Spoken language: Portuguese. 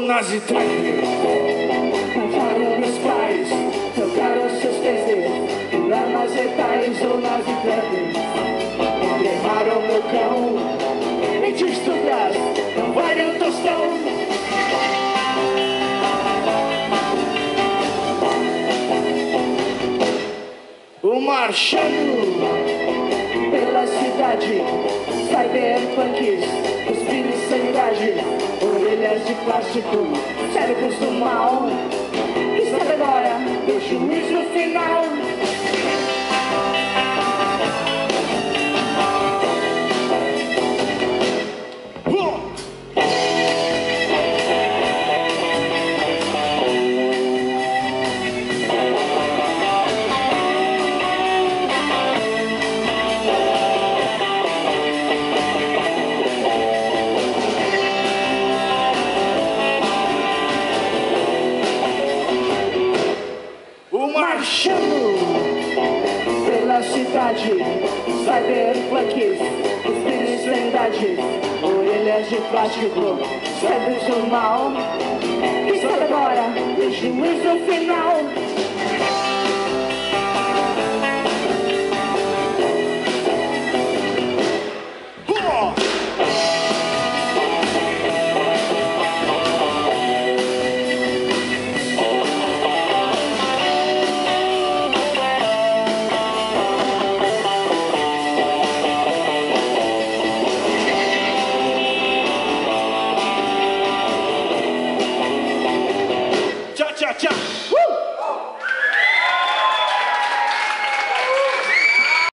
nazi trap. Cantaram meus pais, tocaram seus TZ, lamas retais ou nazi trap. Queimaram meu cão, te estudar, não vale um tostão. O marchando pela cidade, cyberpunks, plástico, cérebros do marchando pela cidade, cyberpunks, cuspindo sanidade, orelhas de plástico, cérebros do mal. E sabe agora, o juiz no final.